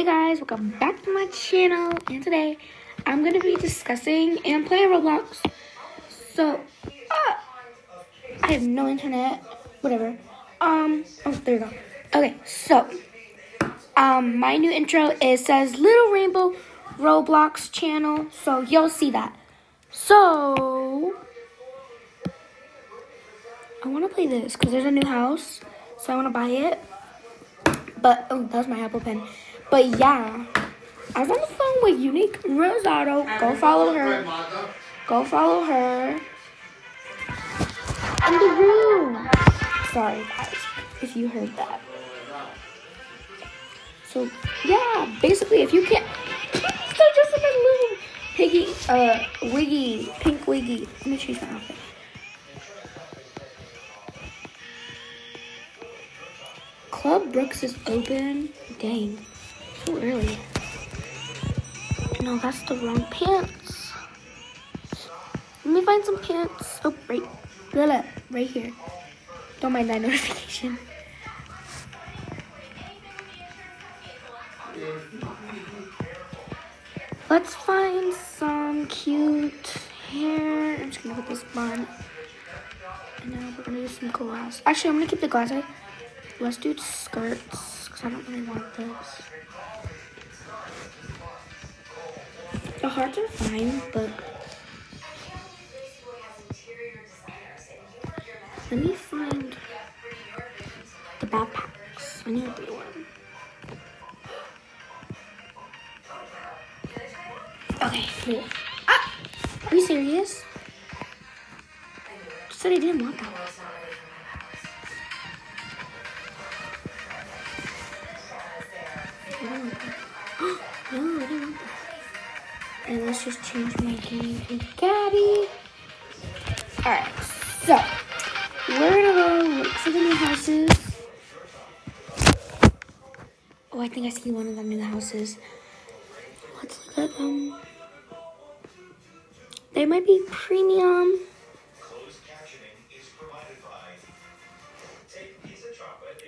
Hey guys, welcome back to my channel, and today I'm gonna be discussing and playing Roblox. So, uh, I have no internet, whatever. Um, oh, there you go. Okay, so, um, my new intro is says Little Rainbow Roblox channel, so you'll see that. So, I want to play this because there's a new house, so I want to buy it. But oh, that was my Apple Pen. But yeah, I was on the phone with Unique Rosado. Go follow her. Go follow her. In the room. Sorry guys, if you heard that. So yeah, basically, if you can't, so just little piggy, uh, wiggy, pink wiggy. Let me change my outfit. Club Brooks is open. Dang, so early. No, that's the wrong pants. Let me find some pants. Oh, right, blah, right here. Don't mind that notification. Let's find some cute hair. I'm just gonna put this bun. And now we're gonna do some glass. Actually, I'm gonna keep the glass. Let's do skirts, because I don't really want this. Hearts are fine, but let me find the backpacks. I need a blue one. Okay, cool. Ah! Are you serious? Just said I didn't want that one. Let's just change my game to Gabby. Alright, so we're gonna go look for the new houses. Oh, I think I see one of the new houses. Let's look at them. They might be premium.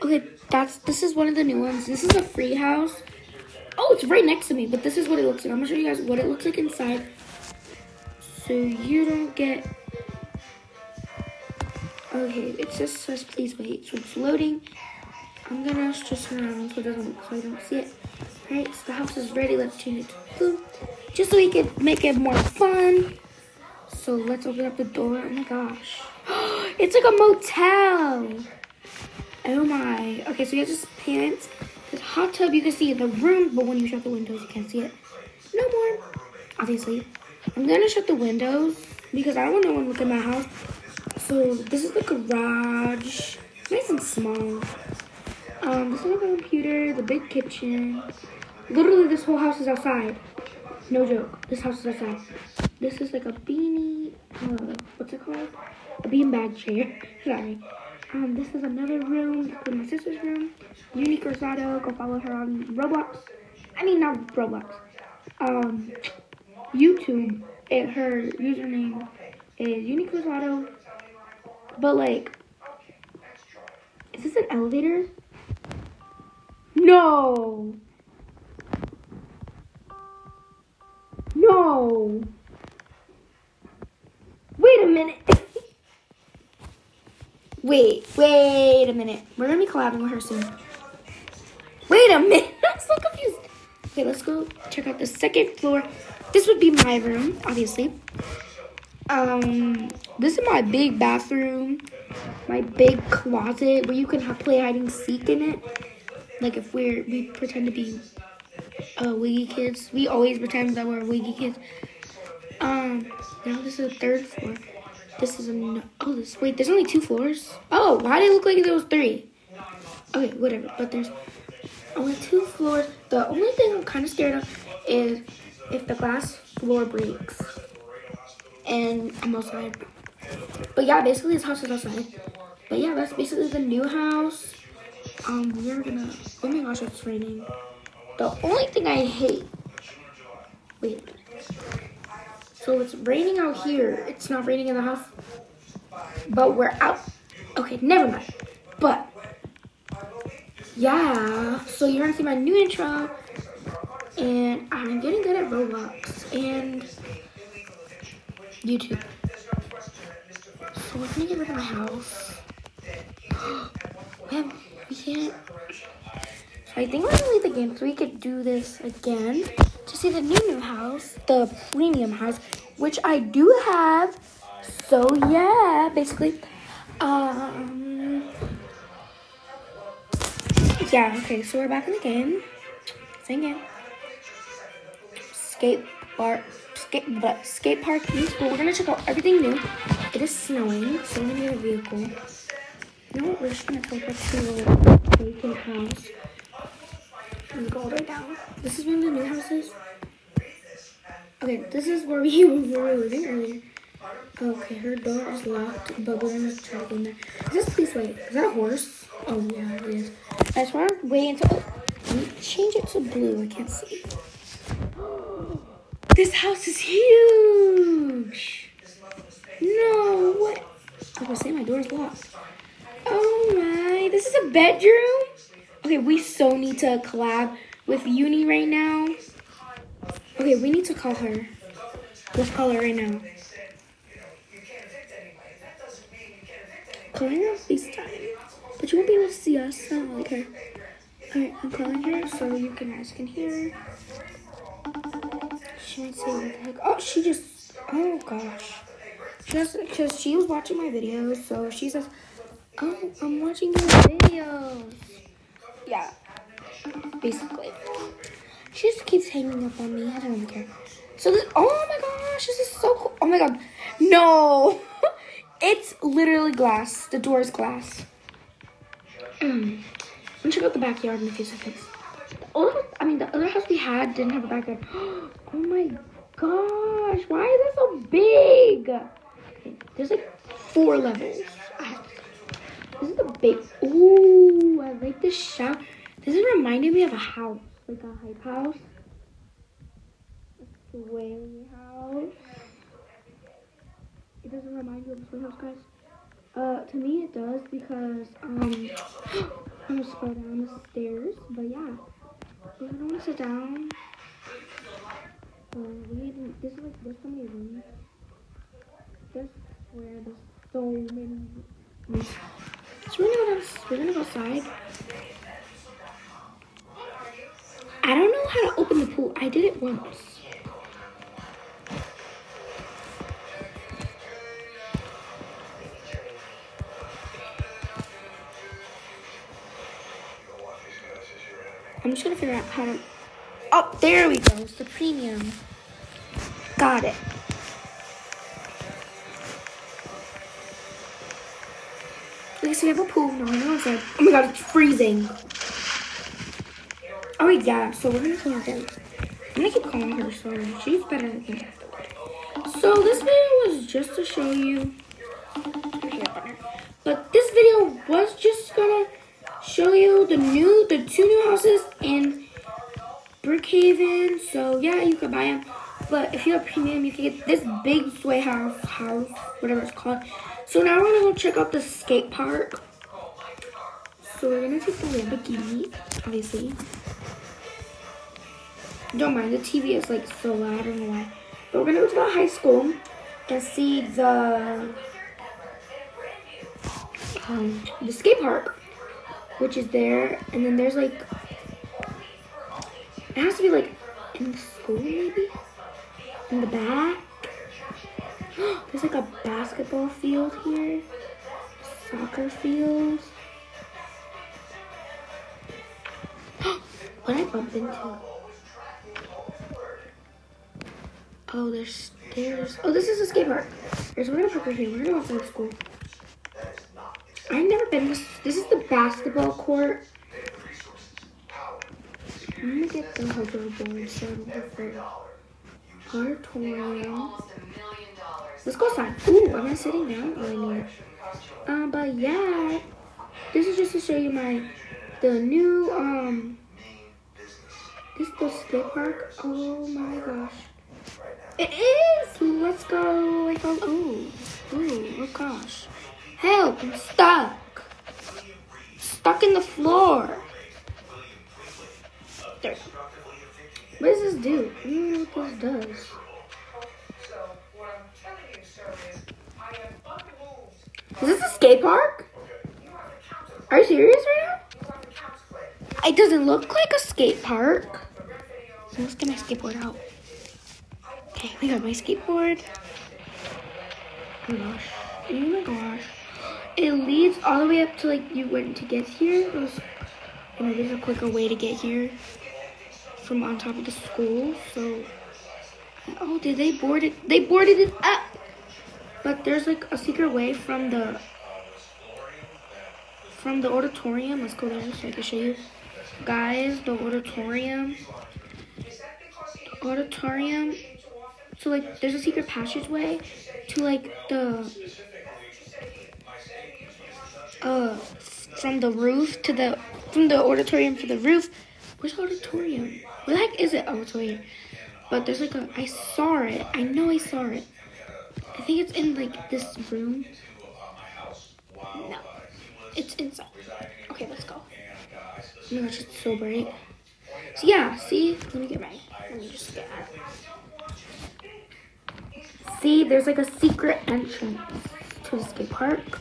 Okay, that's this is one of the new ones. This is a free house. Oh, it's right next to me, but this is what it looks like. I'm gonna show you guys what it looks like inside. So you don't get Okay, it just says please wait. So it's loading. I'm gonna just turn around so it doesn't so I don't see it. Alright, so the house is ready. Let's change it to blue. Just so we can make it more fun. So let's open up the door. Oh my gosh. it's like a motel. Oh my. Okay, so you have just pants. Hot tub you can see the room, but when you shut the windows, you can't see it. No more. Obviously. I'm gonna shut the windows because I don't want no one looking at my house. So this is the garage. Nice and small. Um, this is the computer, the big kitchen. Literally this whole house is outside. No joke. This house is outside. This is like a beanie, uh, what's it called? A beanbag chair. Sorry. Um, this is another room, with my sister's room. Unique Rosado, go follow her on Roblox. I mean, not Roblox. Um, YouTube, and her username is Unique Rosado. But like, is this an elevator? No. No. Wait a minute. Wait, wait a minute. We're gonna be collabing with her soon. Wait a minute. I'm so confused. Okay, let's go check out the second floor. This would be my room, obviously. Um, this is my big bathroom, my big closet where you can have, play hide and seek in it. Like if we're we pretend to be uh, wiggy kids, we always pretend that we're wiggy kids. Um, now this is the third floor. This is a oh this wait there's only two floors. Oh, why did it look like there was three? Okay, whatever. But there's only two floors. The only thing I'm kind of scared of is if the glass floor breaks and I'm outside. But yeah, basically this house is outside. But yeah, that's basically the new house. Um, we're gonna, oh my gosh, it's raining. The only thing I hate, wait. So it's raining out here. It's not raining in the house, but we're out. Okay, never mind. But yeah, so you're gonna see my new intro. and I'm getting good at Roblox and YouTube. So we're gonna get rid of my house. we can't. So I think we're gonna leave the game so we could do this again to see the new new house, the premium house, which I do have. So yeah, basically. Um. Yeah. Okay. So we're back in the game. Same game. Skate park. Skate, but skate park, new school. We're gonna check out everything new. It is snowing, so gonna get a vehicle. You know what? We're just gonna go back to the vacant house. And go way down. This is one of the new houses. Okay, this is where we were living earlier. Okay, her door is locked, but we're gonna try to in there. Is this please wait? Is that a horse? Oh yeah, it is. I just wanna wait until change it to blue. I can't see. This house is huge. No, what? Oh, I was saying my door is locked. Oh my, this is a bedroom? Okay, we so need to collab with Uni right now. Okay, we need to call her. Let's call her right now. Calling her FaceTime. But you won't be able to see us. I don't like her. Alright, I'm calling her so you can ask in here. her. She might say what the heck. Oh, she just. Oh gosh. She just because she was watching my videos, so she says, "Oh, I'm watching your videos." Basically. She just keeps hanging up on me. I don't care. So this, oh my gosh, this is so cool. Oh my god, no, it's literally glass. The door is glass. Mm. Let me check out the backyard in a few seconds. The I mean, the other house we had didn't have a backyard. Oh my gosh, why is it so big? Okay, there's like four levels. This is a big. Ooh, I like this shower. This is reminding me of a house, like a hype house, a swing house. It doesn't remind you of a swing house, guys. Uh, to me it does because um, I'm gonna go down the stairs. But yeah, we're gonna want to sit down. Uh, we this is like there's so many rooms. This where there's so many rooms. So we're gonna go we're gonna go outside. I don't know how to open the pool. I did it once. I'm just gonna figure out how to. Oh, there we go. It's the premium. Got it. Okay, so we have a pool. No, I know outside. Oh my god, it's freezing. Oh yeah, so we're gonna call her. I'm gonna keep calling her, so she's better than me. So this video was just to show you. But this video was just gonna show you the new, the two new houses in Brookhaven. So yeah, you can buy them. But if you have premium, you can get this big sway house, house, whatever it's called. So now we're gonna go check out the skate park. So we're gonna take the Lamborghini, obviously. Don't mind, the TV is like so loud, I don't know why. But we're gonna go to the high school and see the um, the skate park, which is there. And then there's like, it has to be like in the school maybe? In the back? There's like a basketball field here, soccer field. what I bump into? Oh, there's stairs. Oh, this is a skate park. There's one park right here. We're gonna go outside school. I've never been this. This is the basketball court. I'm gonna get the hoverboard so I don't have to. Auditorium. Let's go outside. Ooh, am I sitting down? Um, but yeah, this is just to show you my the new um. This is the skate park. Oh my gosh. It is. Let's go. Found. Oh, ooh, oh gosh. Help! I'm stuck. Stuck in the floor. There. What does this do? I don't know what this does. Is this a skate park? Are you serious right now? It doesn't look like a skate park. Let's get my skateboard out. We got my skateboard. Oh my gosh. Oh my gosh. It leads all the way up to like you went to get here. It was, you know, there's a quicker way to get here from on top of the school. So, oh, did they board it? They boarded it up. But there's like a secret way from the from the auditorium. Let's go there so I can show you. Guys, the auditorium. The auditorium. So like there's a secret passageway to like the uh from the roof to the from the auditorium to the roof. The auditorium? Where the heck is it? It's. But there's like a I saw it. I know I saw it. I think it's in like this room. No. It's inside. Okay, let's go. Oh my gosh, it's so bright. So yeah, see? Let me get ready. Let me just get out. See, there's like a secret entrance to the skate park.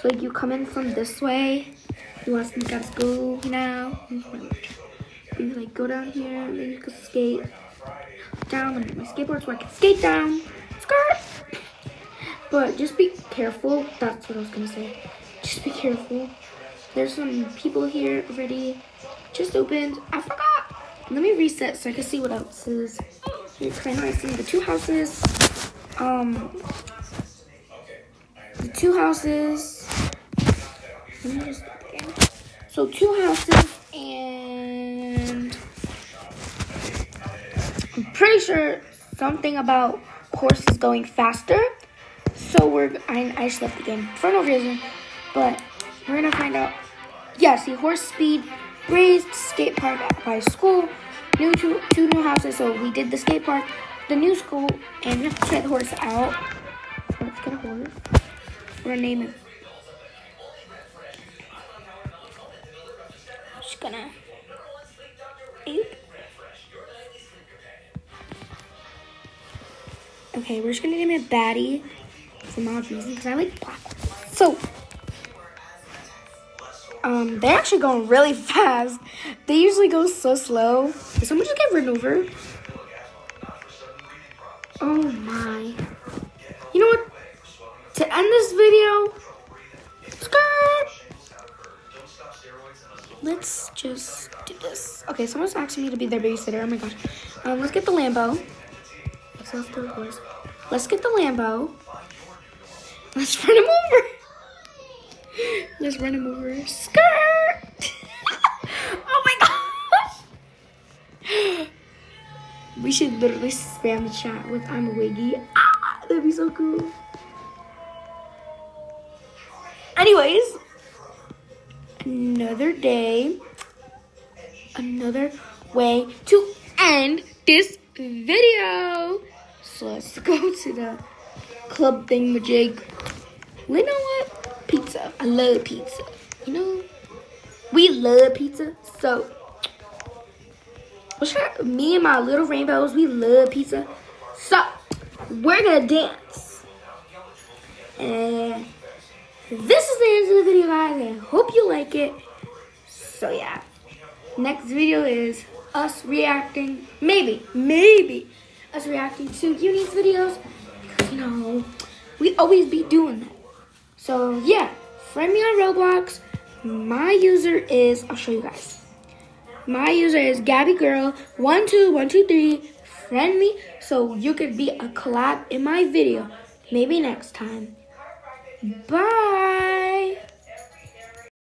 So like you come in from this way. You want to sneak out of school now. You like go down here and then you can skate down. Me my skateboard so I can skate down. Skirt! But just be careful. That's what I was gonna say. Just be careful. There's some people here already. Just opened. I forgot. Let me reset so I can see what else is. Now I see the two houses. Um, two houses. So two houses and I'm pretty sure something about horses going faster. So we're I, I just left the game for no reason, but we're gonna find out. Yeah, see horse speed raised skate park by school. New two, two new houses. So we did the skate park, the new school, and to try the horse out. Let's get a horse. We're gonna name him. Just gonna. Okay, we're just gonna name it Batty for my reason because I like black. So, um, they're actually going really fast. They usually go so slow. Did someone just get run over? Oh my. You know what? To end this video. Let's just do this. Okay, someone's asking me to be their babysitter. Oh my gosh. Um, let's get the Lambo. Let's get the Lambo. Let's run him over. Let's run him over. Should literally spam the chat with I'm a wiggy. Ah, that'd be so cool. Anyways, another day, another way to end this video. So let's go to the club thing, thingamajig. You know what? Pizza. I love pizza. You know, we love pizza. So, what's your, me and my little rainbows, we love pizza. So, we're gonna dance. And this is the end of the video, guys. I hope you like it. So, yeah. Next video is us reacting, maybe, maybe, us reacting to Uni's videos. Because, you know, we always be doing that. So, yeah, friend me on Roblox. My user is, I'll show you guys. My user is Gabby Girl one two one two three. Friend me so you could be a collab in my video. Maybe next time. Bye.